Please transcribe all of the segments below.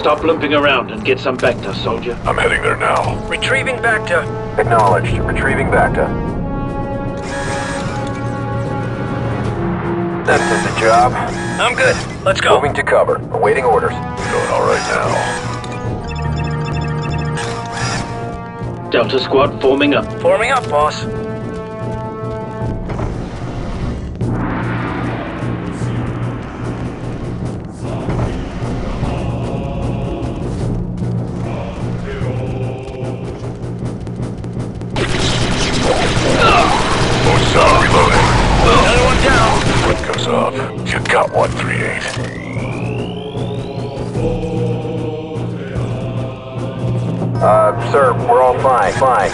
Stop limping around and get some Bacta, soldier. I'm heading there now. Retrieving Bacta. Acknowledged. Retrieving Bacta. That did the job. I'm good. Let's go. Moving to cover. Awaiting orders. Doing all right now. Delta Squad forming up. Forming up, boss. Got one, 3-8. Uh, sir, we're all fine. Fine.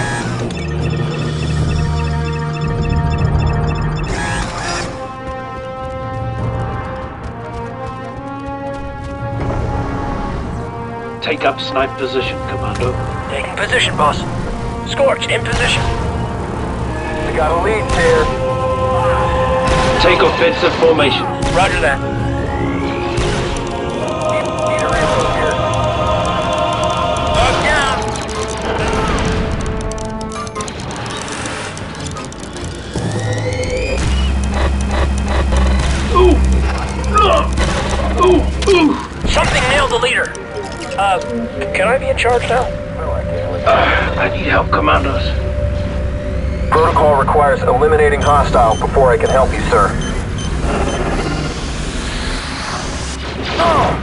Take up snipe position, Commando. Taking position, boss. Scorch, in position. We got a lead here. Take offensive formation. Roger that. Need a reload here. Down. Ooh! Ooh! Something nailed the leader. Uh, can I be in charge now? No, I can't. Uh, I need help, Commandos. Protocol requires eliminating hostile before I can help you, sir. Oh!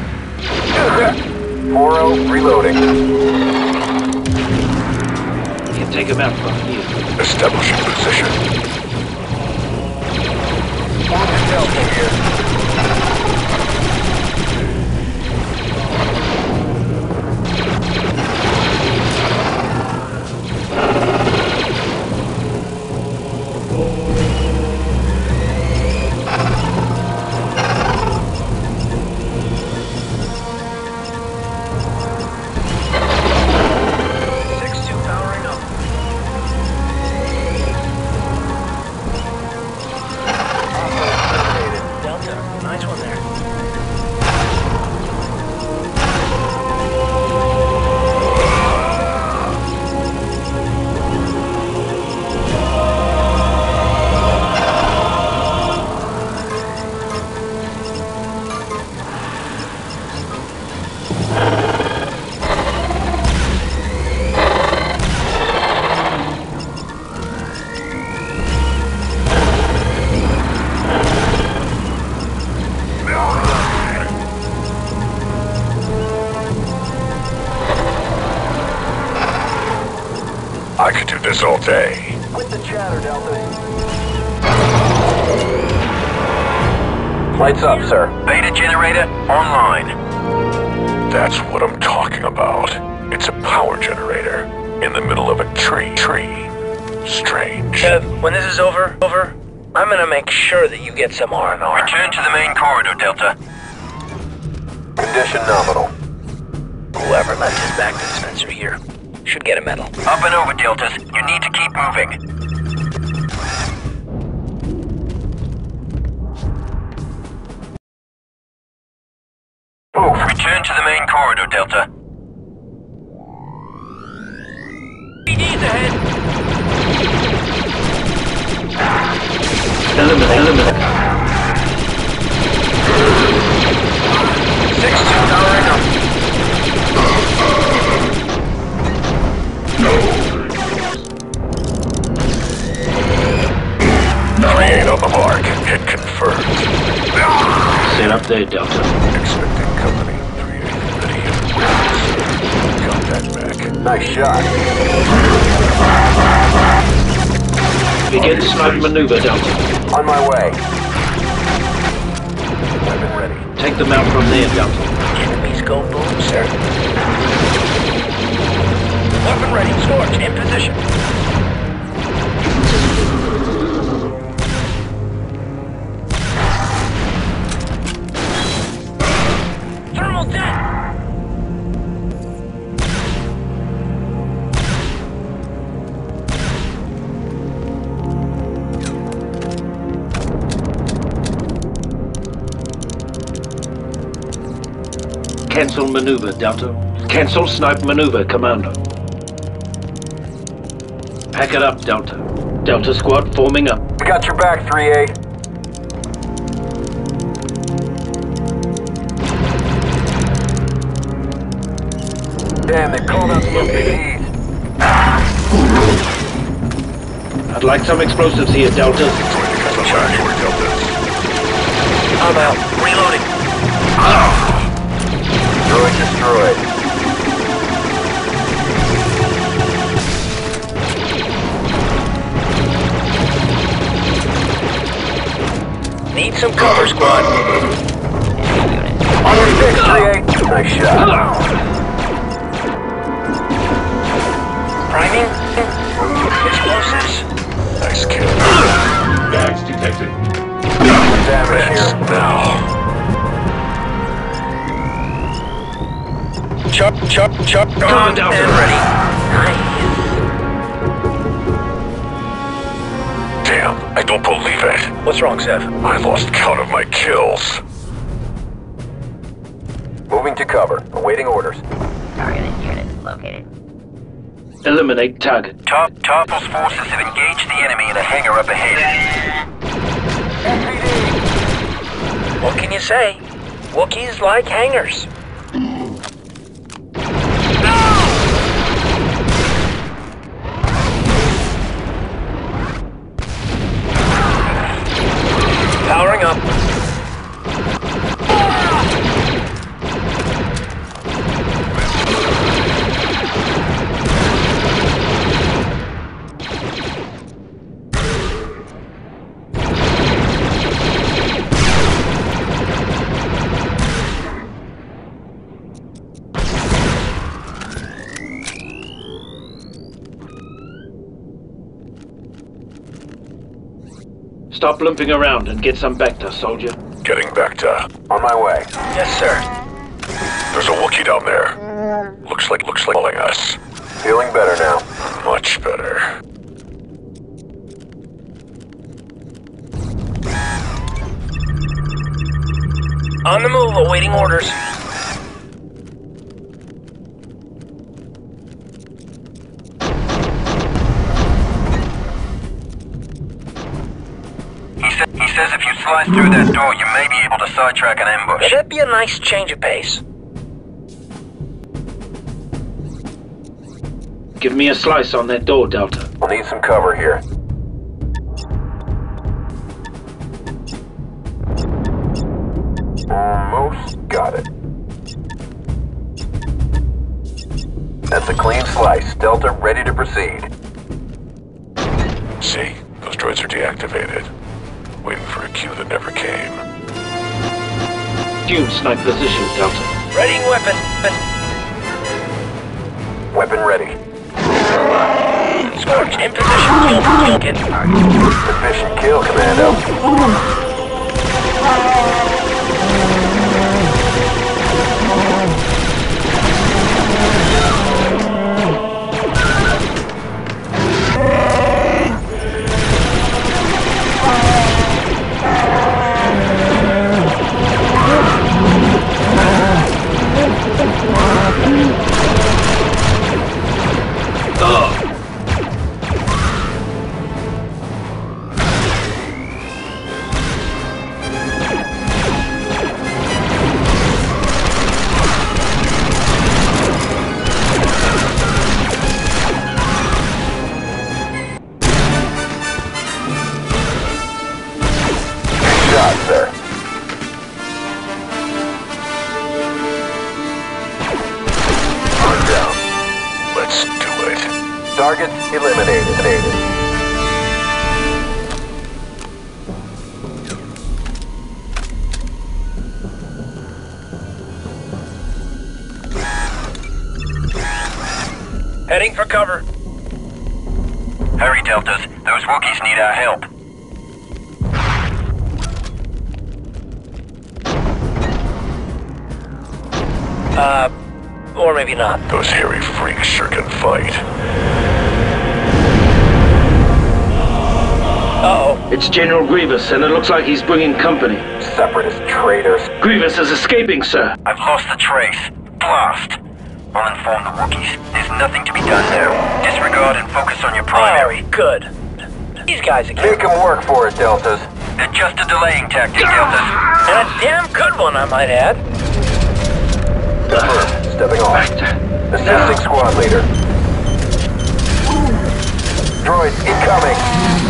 4 reloading. You can take him out from here. Establishing position. Delta here. Lights up, sir. Beta generator online. That's what I'm talking about. It's a power generator in the middle of a tree. Tree. Strange. Sev, when this is over, over, I'm gonna make sure that you get some R&R. Return to the main corridor, Delta. Condition nominal. Whoever left his Bacta dispenser here should get a medal. Up and over, Deltas. You need to keep moving. Set up there, Delta. Expecting company. Ready. Contact back. Nice shot. Begin snipe maneuver, Delta. On my way. Weapon ready. Take them out from there, Delta. Enemies go boom, sir. Weapon ready. Scorch in position. Cancel maneuver, Delta. Cancel snipe maneuver, Commander. Pack it up, Delta. Delta squad forming up. We got your back, 3A. Damn, they called out the MPDs. I'd like some explosives here, Delta. Charge for Deltas. I'm out. Reloading. Ah! Droid destroyed. Need some cover, squad. On your six, 3A. Nice shot. Priming. Explosives. Nice kill. Bags detected. Damage here. now. Chuck, chop, chop, on, Delta. And ready. Nice. Damn, I don't believe it. What's wrong, Sev? I lost count of my kills. Moving to cover. Awaiting orders. Targeted unit located. Eliminate target. Top, Tarfful's forces have engaged the enemy in a hangar up ahead. What can you say? Wookiees like hangars. Stop limping around and get some Bacta, soldier. Getting back to. On my way. Yes, sir. There's a Wookiee down there. Looks like looks like calling us. Feeling better now. Much better. On the move, awaiting orders. Says if you slice through that door, you may be able to sidetrack an ambush. That'd be a nice change of pace. Give me a slice on that door, Delta. We'll need some cover here. Almost got it. That's a clean slice. Delta ready to proceed. See, those droids are deactivated. Waiting for a cue that never came. Dune snipe position, Delta. Ready weapon. Weapon ready. Scorch in position. Kill, kill, kid. Efficient kill, Commando. Target eliminated. Eliminated. Heading for cover. Hurry, Deltas. Those Wookiees need our help. Uh, or maybe not. Those hairy freaks sure can fight. Uh-oh. It's General Grievous, and it looks like he's bringing company. separatist traitors. Grievous is escaping, sir. I've lost the trace. Blast. I'll inform the Wookiees. There's nothing to be done now. Disregard and focus on your primary. Oh, good. These guys again. Make them work for it, Deltas. They're just a delaying tactic, Deltas. And a damn good one, I might add. Confirmed. Stepping off. Assisting squad leader. Droids incoming.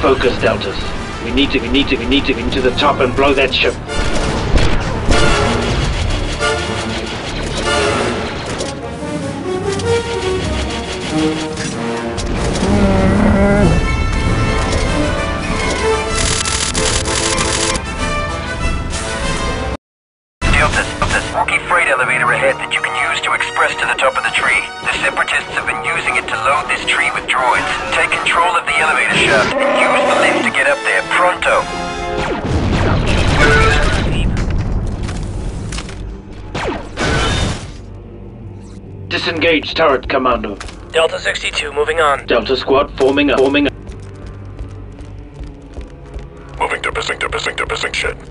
Focused, Deltas. We need to, we need to, we need to get to the top and blow that ship. Deltas, Deltas, freight elevator ahead that you can use to express to the top of the tree. The Separatists have been using it to load this tree with droids. Take control of the elevator shaft and use the lift to get up there pronto. Disengage turret, Commando. Delta 62, moving on. Delta squad forming up. Forming up. Moving to position to position to position. Perfect